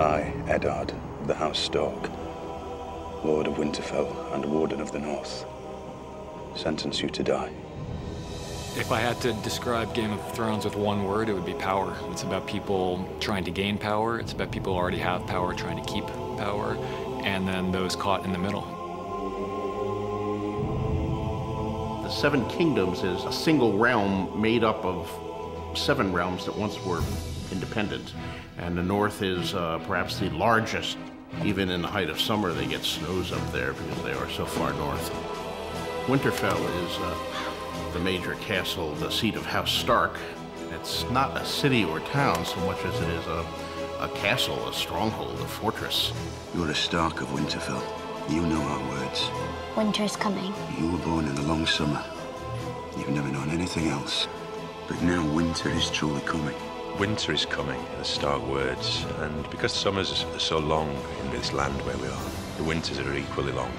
I, Eddard, of the House Stark, Lord of Winterfell and Warden of the North, sentence you to die. If I had to describe Game of Thrones with one word, it would be power. It's about people trying to gain power, it's about people who already have power trying to keep power, and then those caught in the middle. The Seven Kingdoms is a single realm made up of seven realms that once were independent. And the north is uh, perhaps the largest. Even in the height of summer, they get snows up there because they are so far north. Winterfell is uh, the major castle, the seat of House Stark. It's not a city or town so much as it is a, a castle, a stronghold, a fortress. You're a Stark of Winterfell. You know our words. Winter is coming. You were born in the long summer. You've never known anything else. But now winter is truly coming. Winter is coming, the Stark words, and because summers are so long in this land where we are, the winters are equally long.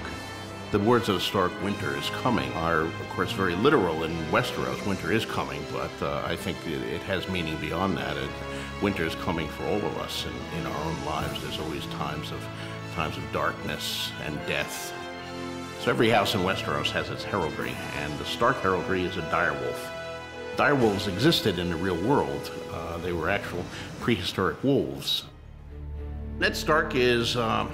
The words of Stark, winter is coming, are of course very literal in Westeros. Winter is coming, but uh, I think it, it, has meaning beyond that. It, winter is coming for all of us in, in our own lives. There's always times of times of darkness and death. So every house in Westeros has its heraldry, and the Stark heraldry is a direwolf. Direwolves existed in the real world. Uh, they were actual prehistoric wolves. Ned Stark is um,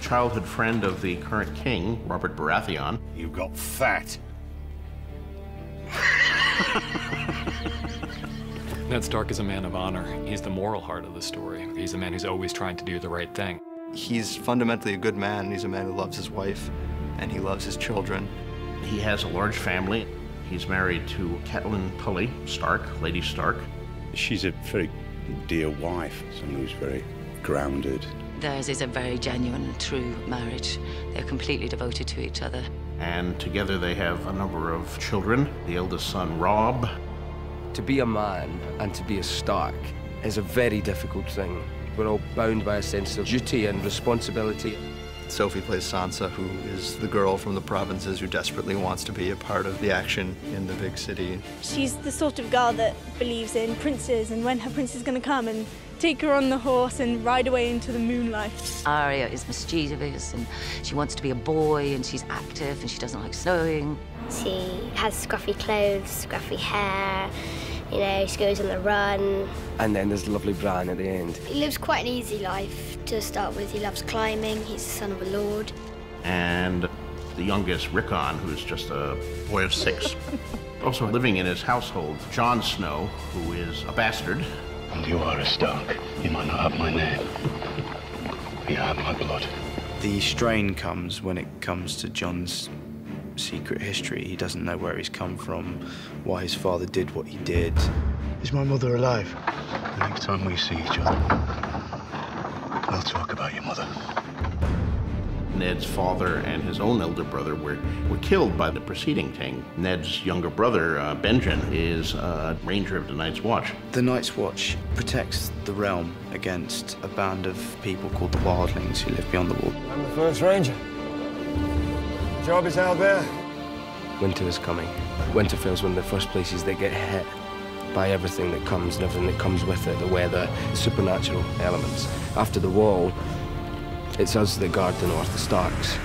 childhood friend of the current king, Robert Baratheon. You got fat. Ned Stark is a man of honor. He's the moral heart of the story. He's a man who's always trying to do the right thing. He's fundamentally a good man. He's a man who loves his wife and he loves his children. He has a large family. He's married to Catelyn Tully Stark, Lady Stark. She's a very dear wife, someone who's very grounded, Theirs is a very genuine, true marriage. They're completely devoted to each other. And together they have a number of children. The eldest son, Robb. To be a man and to be a Stark is a very difficult thing. We're all bound by a sense of duty and responsibility. Sophie plays Sansa, who is the girl from the provinces who desperately wants to be a part of the action in the big city. She's the sort of girl that believes in princes and when her prince is going to come and take her on the horse and ride away into the moonlight. Arya is mischievous and she wants to be a boy and she's active and she doesn't like sewing. She has scruffy clothes, scruffy hair, you know, she goes on the run. And then there's lovely Bran at the end. He lives quite an easy life to start with. He loves climbing, he's the son of a lord. And the youngest, Rickon, who's just a boy of six. also living in his household, Jon Snow, who is a bastard, and you are a Stark. You might not have my name. But you have my blood. The strain comes when it comes to Jon's secret history. He doesn't know where he's come from, why his father did what he did. Is my mother alive? The next time we see each other, we'll talk about your mother. Ned's father and his own elder brother were, were killed by the preceding king. Ned's younger brother, uh, Benjen, is a ranger of the Night's Watch. The Night's Watch protects the realm against a band of people called the Wildlings who live beyond the wall. I'm the first ranger. Job is out there. Winter is coming. Winterfell's one of the first places that get hit by everything that comes and everything that comes with it, the weather, the supernatural elements. After the wall, it's us that guard the north, the Starks.